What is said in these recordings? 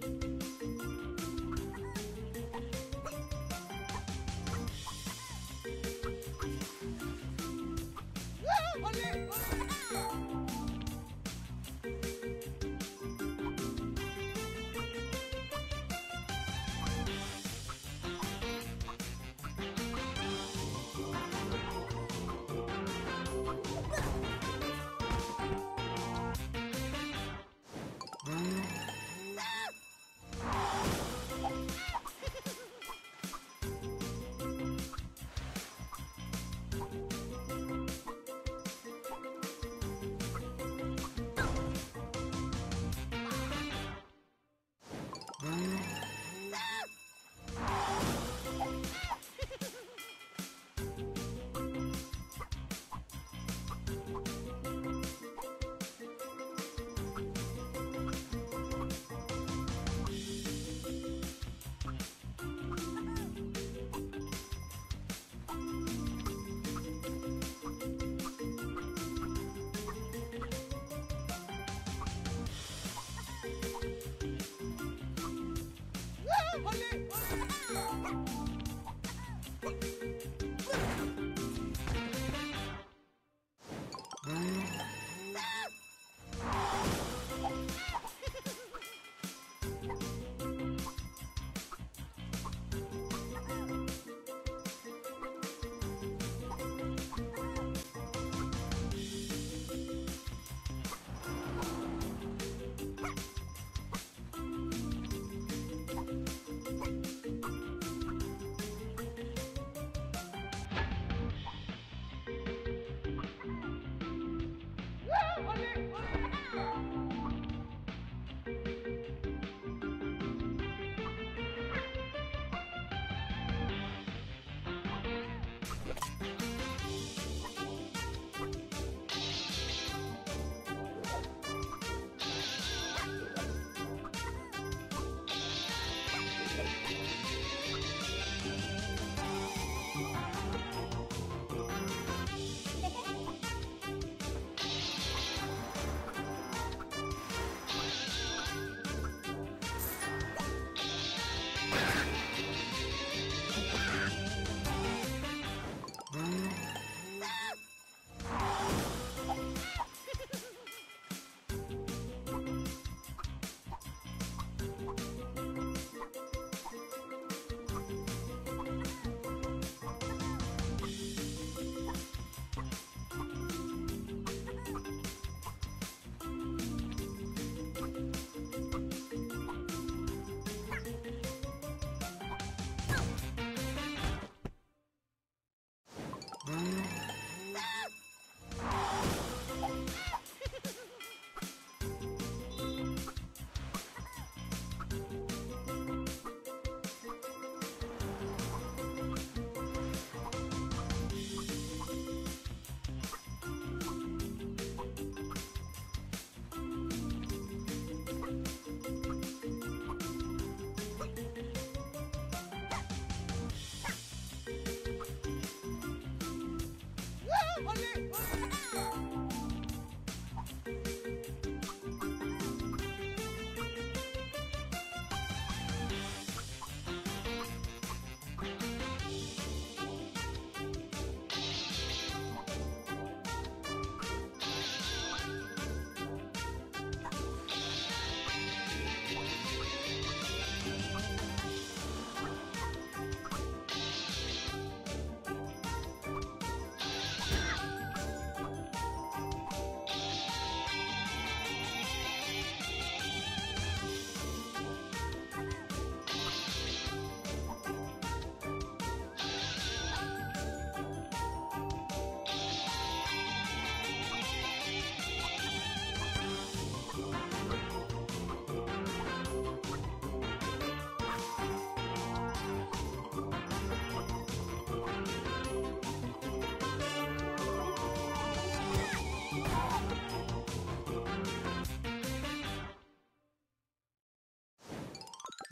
Bye.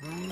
Mm-hmm.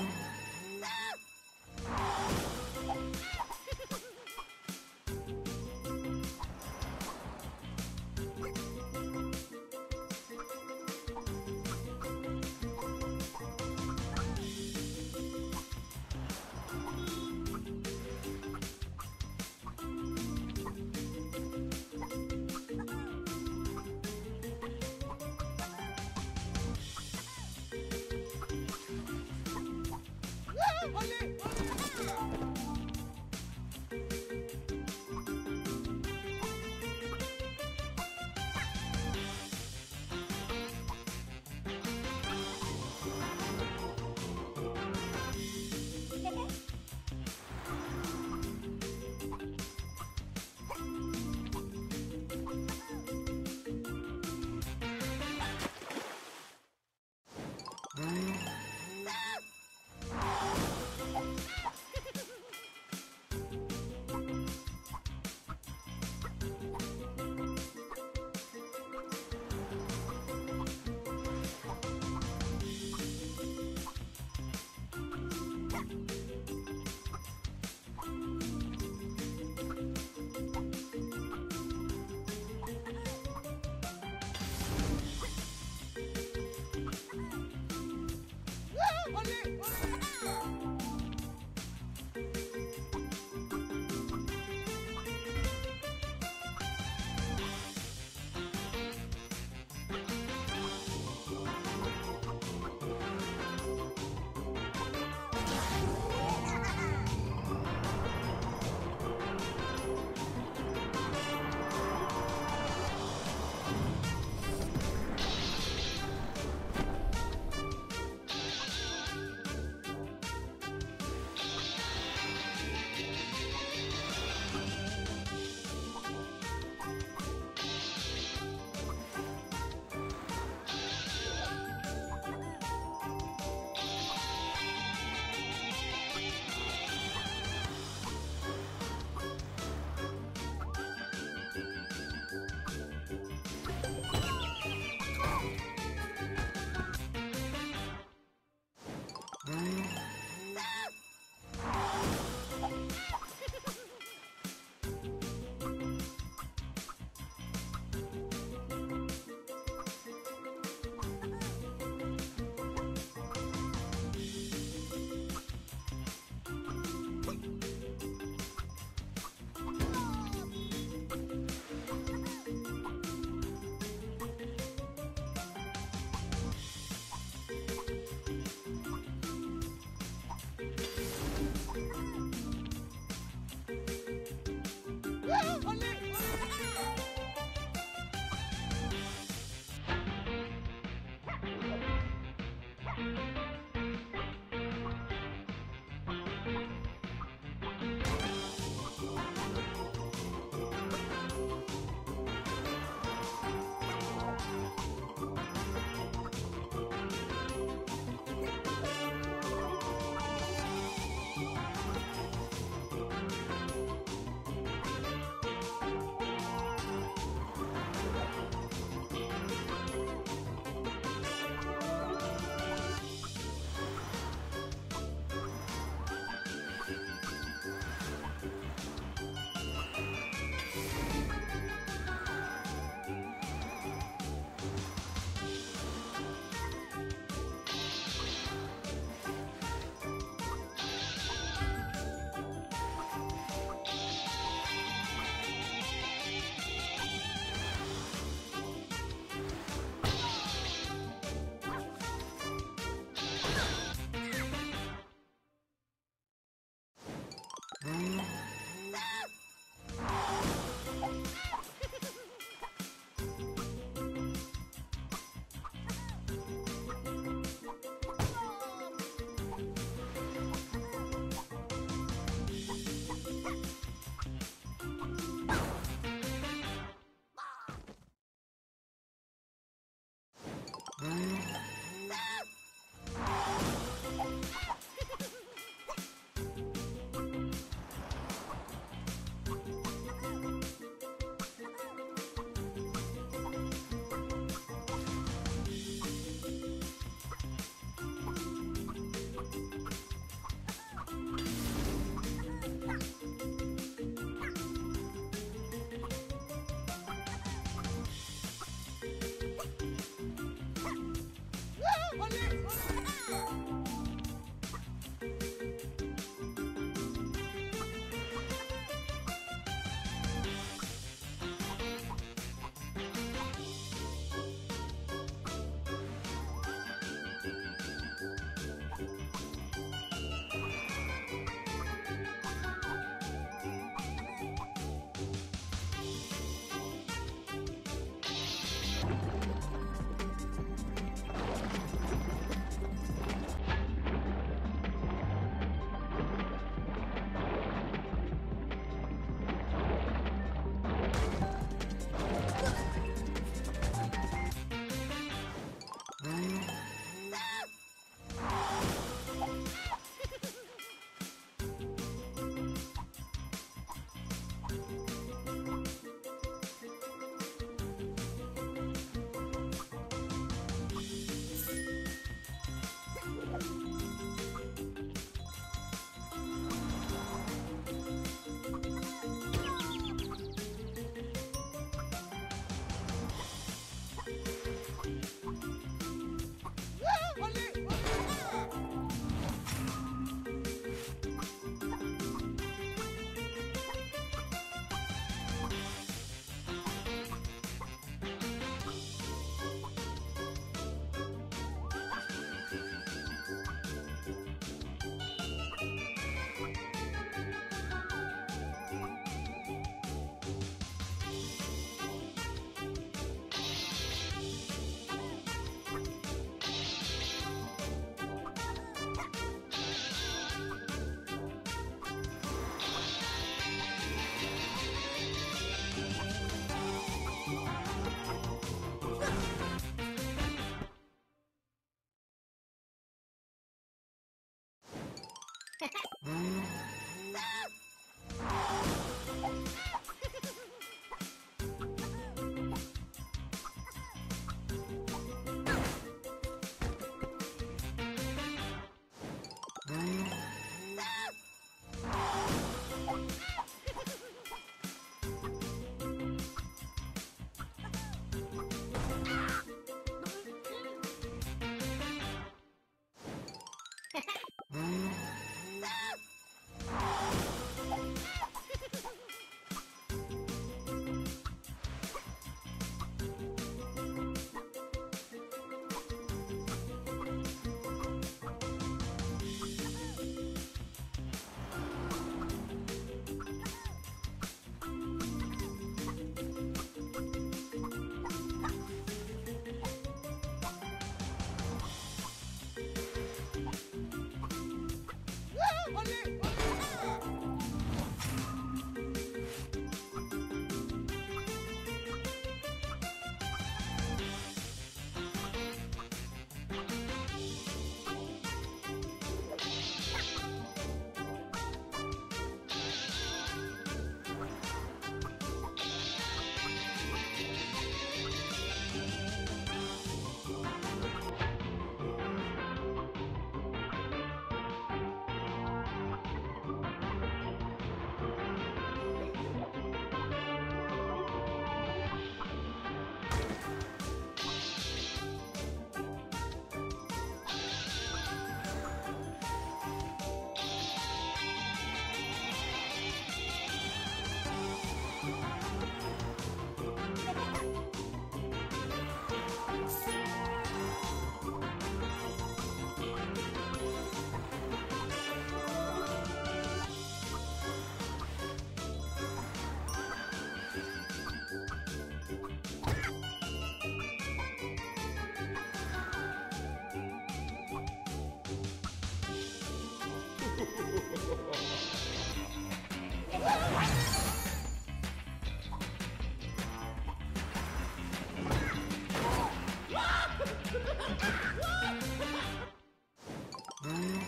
Mm-hmm.